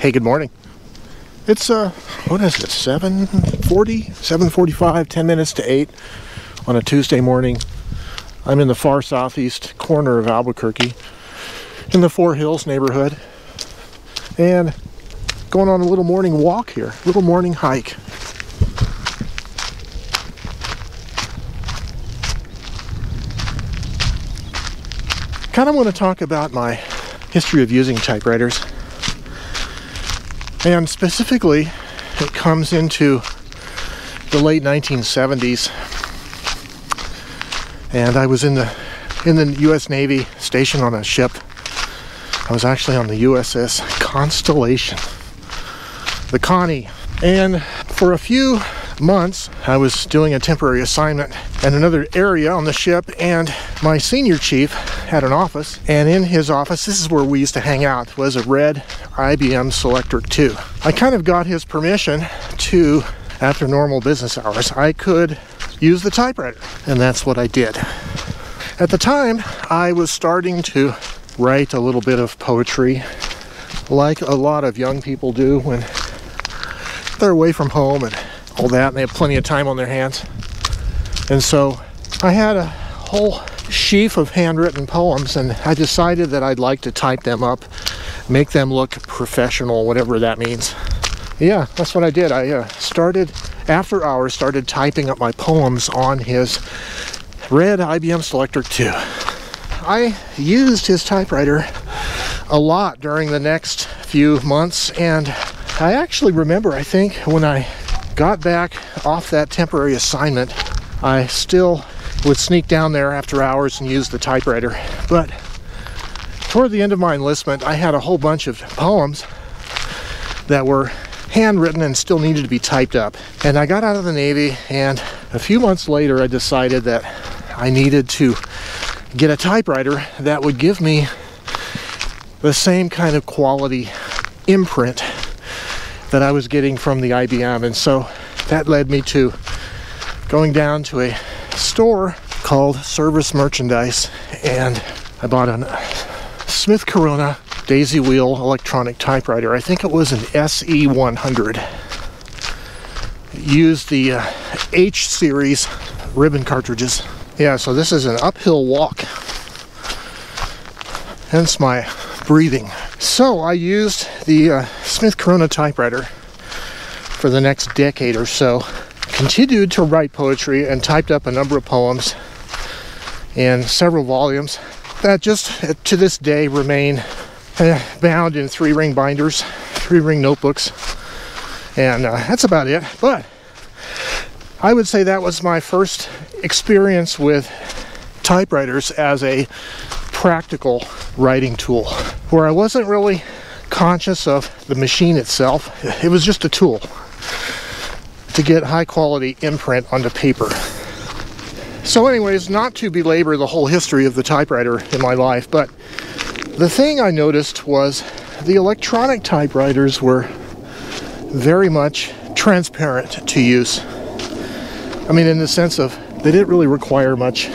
Hey, good morning. It's, uh, what is it, 7.40? 7.45, 10 minutes to 8 on a Tuesday morning. I'm in the far southeast corner of Albuquerque in the Four Hills neighborhood and going on a little morning walk here, little morning hike. Kind of want to talk about my history of using typewriters. And specifically, it comes into the late 1970s. And I was in the in the US Navy stationed on a ship. I was actually on the USS Constellation. The Connie. And for a few months, I was doing a temporary assignment in another area on the ship, and my senior chief had an office. And in his office, this is where we used to hang out, was a red IBM Selectric 2. I kind of got his permission to, after normal business hours, I could use the typewriter, and that's what I did. At the time, I was starting to write a little bit of poetry, like a lot of young people do when they're away from home and all that, and they have plenty of time on their hands. And so I had a whole sheaf of handwritten poems, and I decided that I'd like to type them up, make them look professional, whatever that means. Yeah, that's what I did. I uh, started, after hours, started typing up my poems on his red IBM Selectric 2. I used his typewriter a lot during the next few months, and I actually remember, I think, when I got back off that temporary assignment, I still would sneak down there after hours and use the typewriter. But toward the end of my enlistment, I had a whole bunch of poems that were handwritten and still needed to be typed up. And I got out of the Navy, and a few months later, I decided that I needed to get a typewriter that would give me the same kind of quality imprint that I was getting from the IBM. And so that led me to going down to a store called Service Merchandise and I bought a Smith Corona Daisy Wheel electronic typewriter. I think it was an SE100. Used the uh, H series ribbon cartridges. Yeah, so this is an uphill walk. Hence my breathing. So I used the uh, Smith Corona typewriter for the next decade or so. Continued to write poetry and typed up a number of poems in several volumes that just to this day remain uh, bound in three ring binders, three ring notebooks, and uh, that's about it. But I would say that was my first experience with typewriters as a practical writing tool where I wasn't really conscious of the machine itself. It was just a tool to get high quality imprint onto paper. So, anyways, not to belabor the whole history of the typewriter in my life, but the thing I noticed was the electronic typewriters were very much transparent to use. I mean, in the sense of they didn't really require much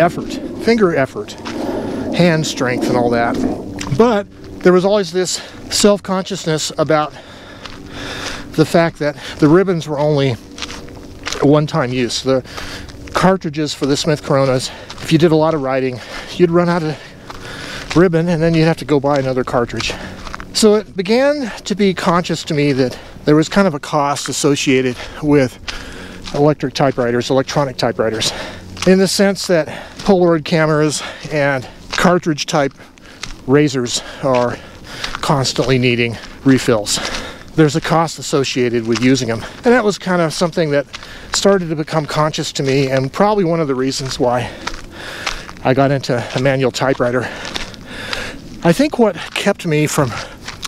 effort, finger effort hand strength and all that. But there was always this self consciousness about the fact that the ribbons were only one time use. The cartridges for the Smith Coronas, if you did a lot of writing, you'd run out of ribbon and then you'd have to go buy another cartridge. So it began to be conscious to me that there was kind of a cost associated with electric typewriters, electronic typewriters, in the sense that Polaroid cameras and cartridge type razors are constantly needing refills. There's a cost associated with using them. And that was kind of something that started to become conscious to me, and probably one of the reasons why I got into a manual typewriter. I think what kept me from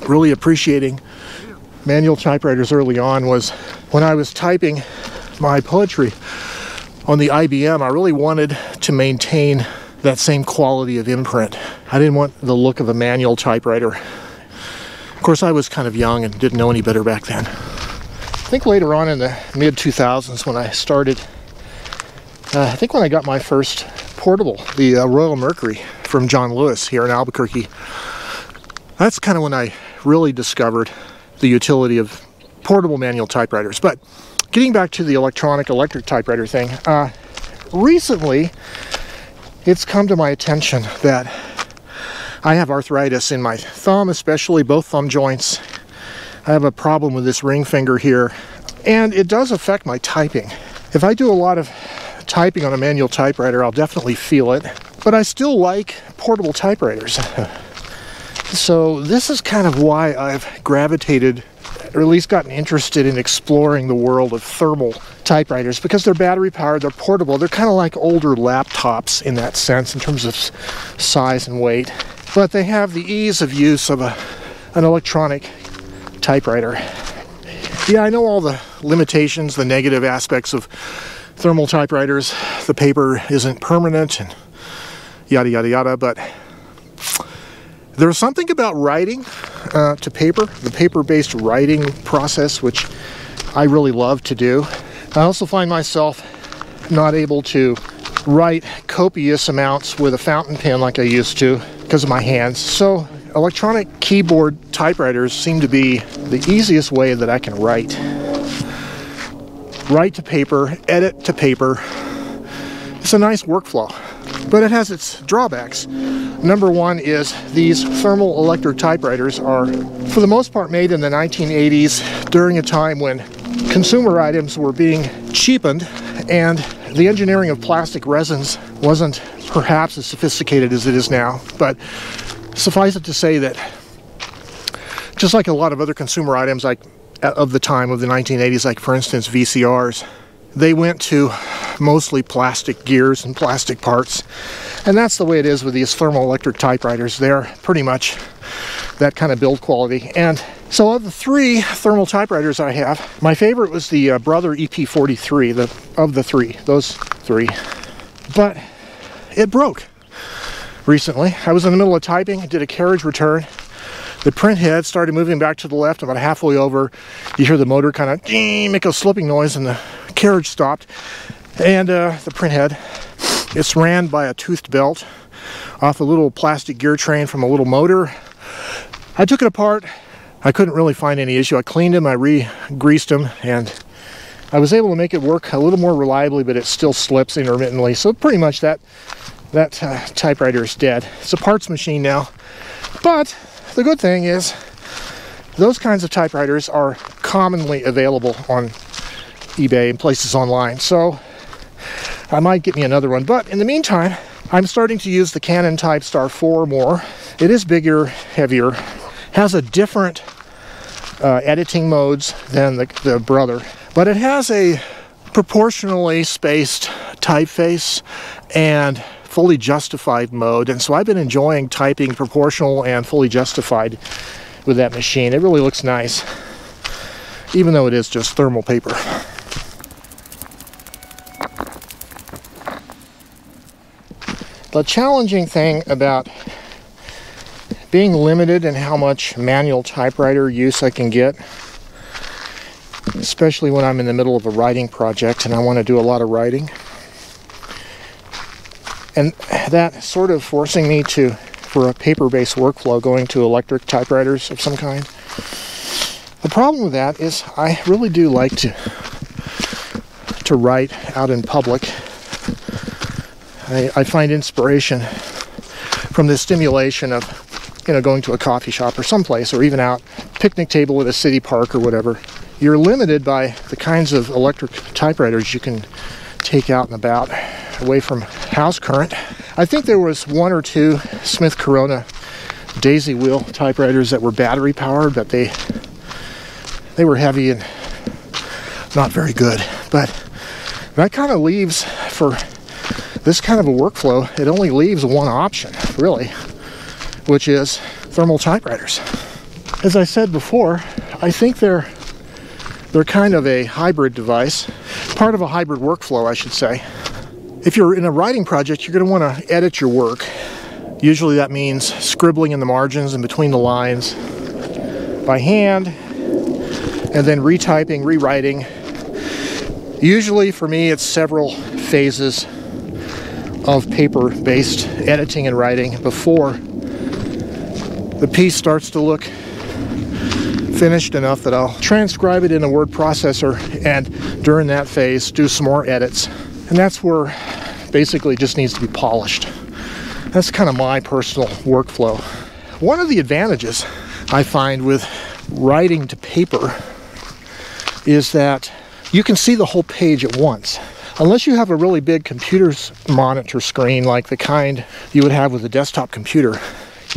really appreciating manual typewriters early on was when I was typing my poetry on the IBM, I really wanted to maintain that same quality of imprint. I didn't want the look of a manual typewriter. Course, I was kind of young and didn't know any better back then. I think later on in the mid 2000s when I started, uh, I think when I got my first portable, the uh, Royal Mercury from John Lewis here in Albuquerque, that's kind of when I really discovered the utility of portable manual typewriters. But getting back to the electronic electric typewriter thing, uh, recently it's come to my attention that I have arthritis in my thumb, especially both thumb joints. I have a problem with this ring finger here, and it does affect my typing. If I do a lot of typing on a manual typewriter, I'll definitely feel it, but I still like portable typewriters. so this is kind of why I've gravitated or at least gotten interested in exploring the world of thermal typewriters because they're battery powered, they're portable, they're kind of like older laptops in that sense in terms of size and weight, but they have the ease of use of a, an electronic typewriter. Yeah, I know all the limitations, the negative aspects of thermal typewriters. The paper isn't permanent and yada yada yada, but there's something about writing uh, to paper, the paper-based writing process, which I really love to do. I also find myself not able to write copious amounts with a fountain pen like I used to because of my hands. So electronic keyboard typewriters seem to be the easiest way that I can write. Write to paper, edit to paper. It's a nice workflow but it has its drawbacks. Number one is these thermal electric typewriters are, for the most part, made in the 1980s during a time when consumer items were being cheapened and the engineering of plastic resins wasn't perhaps as sophisticated as it is now. But suffice it to say that just like a lot of other consumer items like of the time of the 1980s, like for instance VCRs, they went to mostly plastic gears and plastic parts. And that's the way it is with these thermoelectric typewriters. They're pretty much that kind of build quality. And so of the three thermal typewriters I have, my favorite was the uh, Brother EP43, the, of the three, those three. But it broke recently. I was in the middle of typing, did a carriage return. The print head started moving back to the left about halfway over. You hear the motor kind of make a slipping noise and the carriage stopped. And uh, the print head, it's ran by a toothed belt off a little plastic gear train from a little motor. I took it apart. I couldn't really find any issue. I cleaned them, I re-greased them, and I was able to make it work a little more reliably, but it still slips intermittently. So pretty much that that uh, typewriter is dead. It's a parts machine now. But the good thing is those kinds of typewriters are commonly available on eBay and places online. So I might get me another one. But in the meantime, I'm starting to use the Canon Type Star 4 more. It is bigger, heavier, has a different uh, editing modes than the, the Brother, but it has a proportionally spaced typeface and fully justified mode. And so I've been enjoying typing proportional and fully justified with that machine. It really looks nice, even though it is just thermal paper. The challenging thing about being limited in how much manual typewriter use I can get, especially when I'm in the middle of a writing project and I want to do a lot of writing, and that sort of forcing me to, for a paper-based workflow, going to electric typewriters of some kind. The problem with that is I really do like to to write out in public. I, I find inspiration from the stimulation of you know going to a coffee shop or someplace or even out picnic table at a city park or whatever you're limited by the kinds of electric typewriters you can take out and about away from house current i think there was one or two smith corona daisy wheel typewriters that were battery powered but they they were heavy and not very good but that kind of leaves for this kind of a workflow, it only leaves one option, really, which is thermal typewriters. As I said before, I think they're they're kind of a hybrid device, part of a hybrid workflow, I should say. If you're in a writing project, you're going to want to edit your work. Usually that means scribbling in the margins and between the lines by hand, and then retyping, rewriting. Usually for me, it's several phases of paper-based editing and writing before the piece starts to look finished enough that I'll transcribe it in a word processor and during that phase do some more edits. And that's where basically just needs to be polished. That's kind of my personal workflow. One of the advantages I find with writing to paper is that you can see the whole page at once. Unless you have a really big computer monitor screen like the kind you would have with a desktop computer,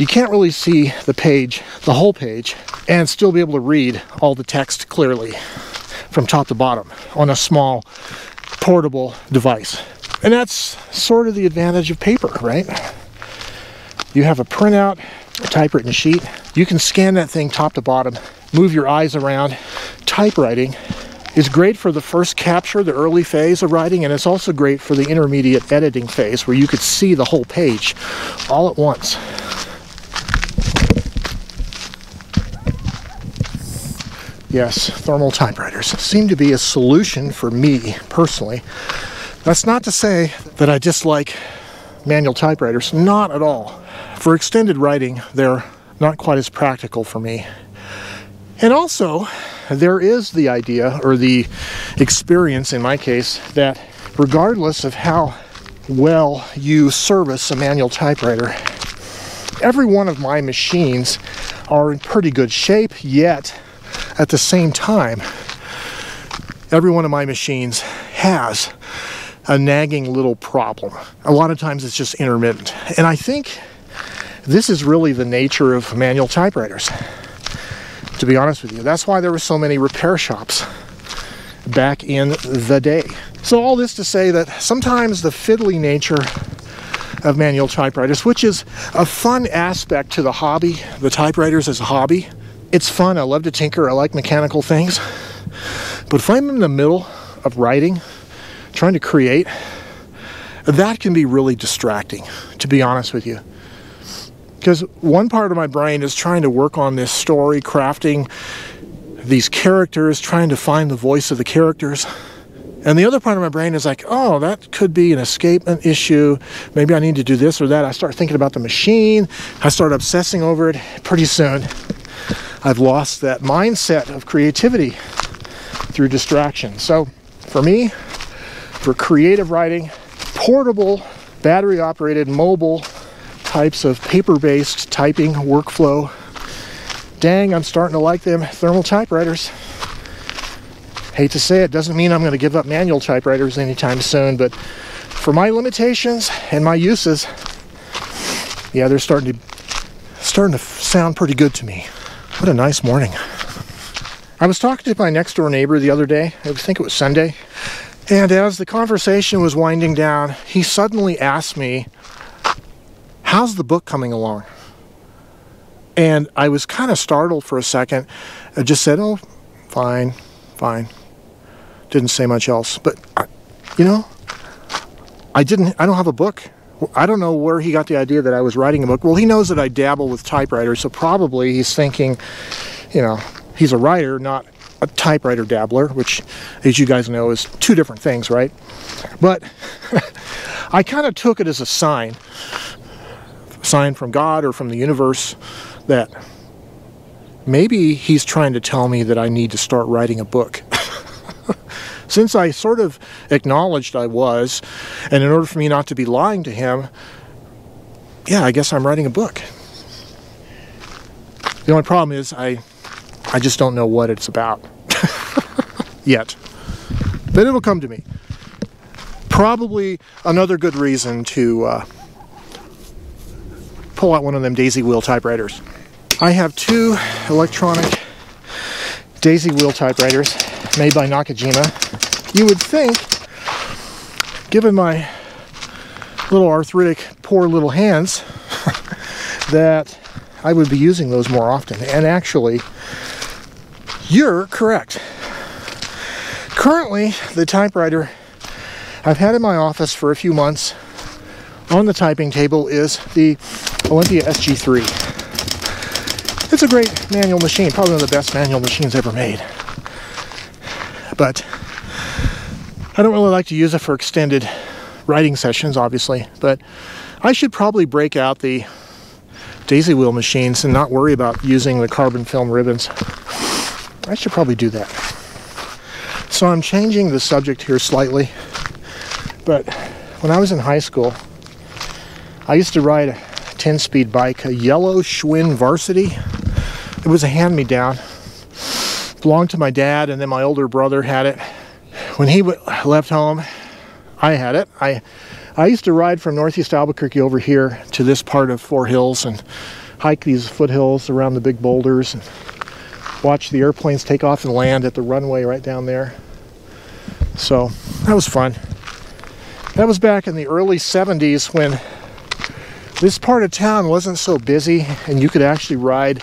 you can't really see the page, the whole page, and still be able to read all the text clearly from top to bottom on a small portable device. And that's sort of the advantage of paper, right? You have a printout, a typewritten sheet. You can scan that thing top to bottom, move your eyes around. Typewriting is great for the first capture, the early phase of writing, and it's also great for the intermediate editing phase where you could see the whole page all at once. Yes, thermal typewriters seem to be a solution for me personally. That's not to say that I dislike manual typewriters, not at all. For extended writing, they're not quite as practical for me. And also, there is the idea or the experience in my case that regardless of how well you service a manual typewriter, every one of my machines are in pretty good shape, yet at the same time, every one of my machines has a nagging little problem. A lot of times it's just intermittent. And I think this is really the nature of manual typewriters, to be honest with you. That's why there were so many repair shops back in the day. So all this to say that sometimes the fiddly nature of manual typewriters, which is a fun aspect to the hobby, the typewriters as a hobby, it's fun. I love to tinker. I like mechanical things. But if I'm in the middle of writing, trying to create, that can be really distracting, to be honest with you. Because one part of my brain is trying to work on this story, crafting these characters, trying to find the voice of the characters. And the other part of my brain is like, oh, that could be an escapement issue. Maybe I need to do this or that. I start thinking about the machine. I start obsessing over it. Pretty soon, I've lost that mindset of creativity through distraction. So for me, for creative writing, portable, battery operated, mobile types of paper based typing workflow, dang, I'm starting to like them thermal typewriters. Hate to say it, doesn't mean I'm going to give up manual typewriters anytime soon, but for my limitations and my uses, yeah, they're starting to starting to sound pretty good to me. What a nice morning. I was talking to my next door neighbor the other day. I think it was Sunday. And as the conversation was winding down, he suddenly asked me, How's the book coming along? And I was kind of startled for a second. I just said, Oh, fine, fine. Didn't say much else. But, uh, you know, I didn't, I don't have a book. I don't know where he got the idea that I was writing a book. Well, he knows that I dabble with typewriters, so probably he's thinking, you know, he's a writer, not a typewriter dabbler, which, as you guys know, is two different things, right? But I kind of took it as a sign, a sign from God or from the universe that maybe he's trying to tell me that I need to start writing a book. Since I sort of acknowledged I was, and in order for me not to be lying to him, yeah, I guess I'm writing a book. The only problem is I I just don't know what it's about yet. But it'll come to me. Probably another good reason to uh, pull out one of them daisy wheel typewriters. I have two electronic daisy wheel typewriters made by Nakajima you would think, given my little arthritic, poor little hands, that I would be using those more often. And actually, you're correct. Currently, the typewriter I've had in my office for a few months on the typing table is the Olympia SG3. It's a great manual machine, probably one of the best manual machines ever made. But I don't really like to use it for extended writing sessions, obviously, but I should probably break out the daisy wheel machines and not worry about using the carbon film ribbons. I should probably do that. So I'm changing the subject here slightly, but when I was in high school, I used to ride a 10 speed bike, a yellow Schwinn Varsity. It was a hand me down. Belonged to my dad, and then my older brother had it. When he left home, I had it. I I used to ride from Northeast Albuquerque over here to this part of Four Hills and hike these foothills around the big boulders and watch the airplanes take off and land at the runway right down there. So that was fun. That was back in the early 70s when this part of town wasn't so busy and you could actually ride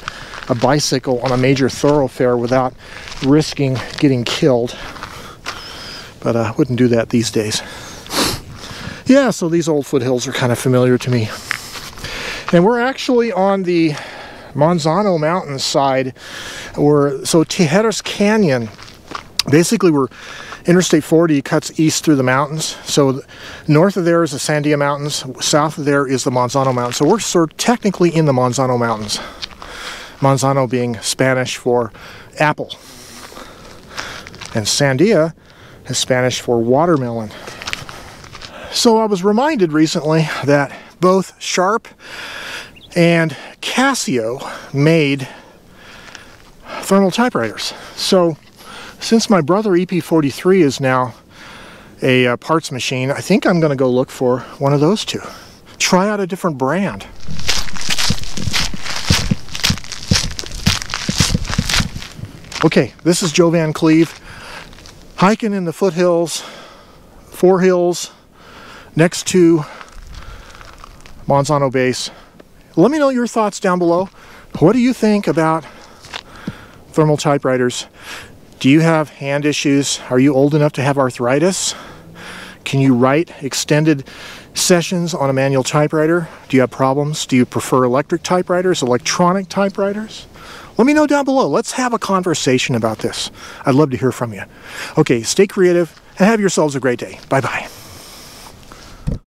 a bicycle on a major thoroughfare without risking getting killed. But I uh, wouldn't do that these days. Yeah, so these old foothills are kind of familiar to me. And we're actually on the Manzano Mountain side, or so Tijeras Canyon. Basically, we're Interstate 40 cuts east through the mountains. So north of there is the Sandia Mountains. South of there is the Manzano Mountains. So we're sort of technically in the Manzano Mountains. Manzano being Spanish for apple. And Sandia is Spanish for watermelon. So I was reminded recently that both Sharp and Casio made thermal typewriters. So since my Brother EP43 is now a uh, parts machine, I think I'm going to go look for one of those two. Try out a different brand. Okay, this is Joe Van Cleave, hiking in the foothills, Four Hills, next to Manzano Base. Let me know your thoughts down below. What do you think about thermal typewriters? Do you have hand issues? Are you old enough to have arthritis? Can you write extended sessions on a manual typewriter? Do you have problems? Do you prefer electric typewriters, electronic typewriters? Let me know down below. Let's have a conversation about this. I'd love to hear from you. Okay, stay creative and have yourselves a great day. Bye-bye.